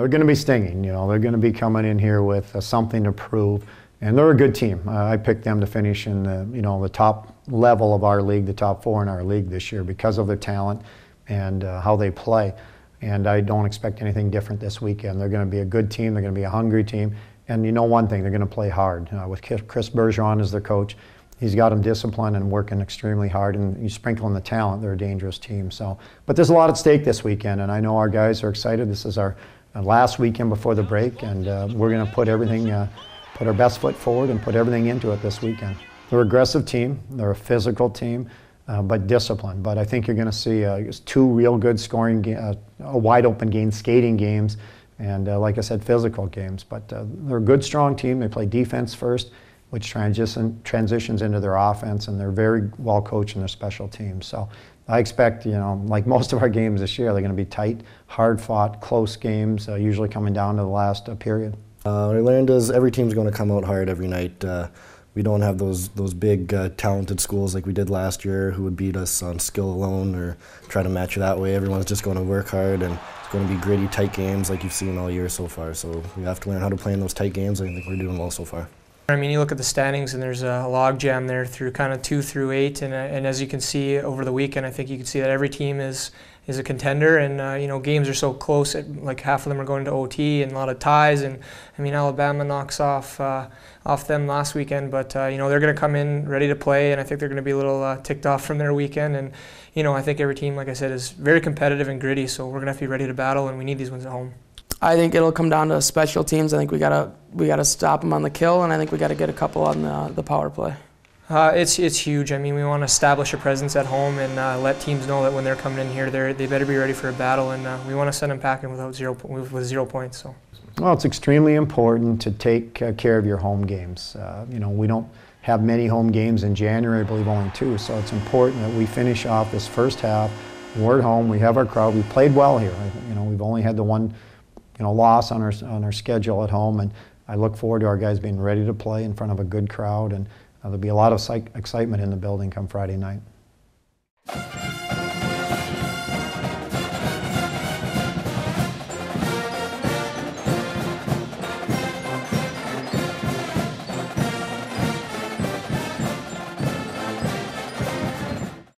they're going to be stinging. You know, they're going to be coming in here with uh, something to prove, and they're a good team. Uh, I picked them to finish in the you know the top level of our league, the top four in our league this year because of their talent and uh, how they play. And I don't expect anything different this weekend. They're going to be a good team. They're going to be a hungry team. And you know one thing, they're going to play hard. Uh, with Chris Bergeron as their coach, he's got them disciplined and working extremely hard. And you sprinkle in the talent, they're a dangerous team. So, but there's a lot at stake this weekend, and I know our guys are excited. This is our last weekend before the break, and uh, we're going to put everything, uh, put our best foot forward, and put everything into it this weekend. They're an aggressive team. They're a physical team uh, but disciplined. But I think you're going to see uh, two real good scoring, uh, wide open games, skating games, and uh, like I said, physical games. But uh, they're a good, strong team. They play defense first, which transition, transitions into their offense, and they're very well coached in their special teams. So I expect, you know, like most of our games this year, they're going to be tight, hard fought, close games, uh, usually coming down to the last period. what I learned is every team's going to come out hard every night we don't have those those big uh, talented schools like we did last year who would beat us on skill alone or try to match that way. Everyone's just going to work hard and it's going to be gritty, tight games like you've seen all year so far. So we have to learn how to play in those tight games. I think we're doing well so far. I mean, you look at the standings, and there's a log jam there through kind of two through eight, and, uh, and as you can see over the weekend, I think you can see that every team is is a contender, and uh, you know games are so close. like half of them are going to OT, and a lot of ties. And I mean, Alabama knocks off uh, off them last weekend, but uh, you know they're going to come in ready to play, and I think they're going to be a little uh, ticked off from their weekend. And you know, I think every team, like I said, is very competitive and gritty. So we're going to have to be ready to battle, and we need these wins at home. I think it'll come down to special teams. I think we gotta we gotta stop them on the kill, and I think we gotta get a couple on the the power play. Uh, it's it's huge. I mean, we want to establish a presence at home and uh, let teams know that when they're coming in here, they they better be ready for a battle, and uh, we want to send them packing without zero with zero points. So. Well, it's extremely important to take uh, care of your home games. Uh, you know, we don't have many home games in January. I believe only two. So it's important that we finish off this first half. We're at home. We have our crowd. We played well here. You know, we've only had the one, you know, loss on our on our schedule at home, and I look forward to our guys being ready to play in front of a good crowd and uh, there'll be a lot of excitement in the building come Friday night.